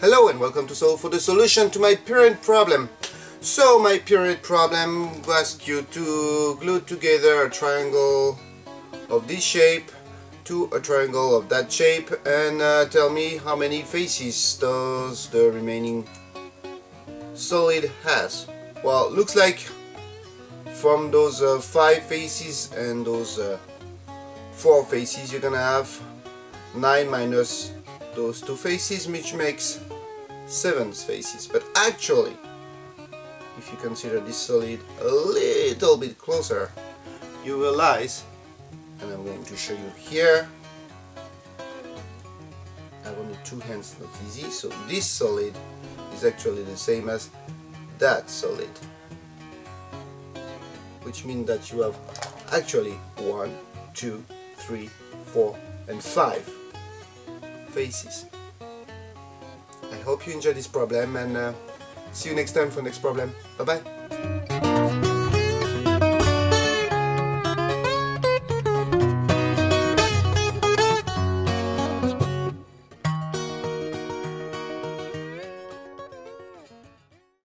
Hello and welcome to Solve for the solution to my pyramid problem. So my pyramid problem asks you to glue together a triangle of this shape to a triangle of that shape and uh, tell me how many faces does the remaining solid has. Well, looks like from those uh, five faces and those uh, four faces you're gonna have 9 minus those two faces which makes 7 faces. But actually if you consider this solid a little bit closer you realize and I'm going to show you here I have only two hands not easy so this solid is actually the same as that solid. Which means that you have actually one, two, three, four, and five faces. I hope you enjoyed this problem and uh, see you next time for next problem. Bye bye.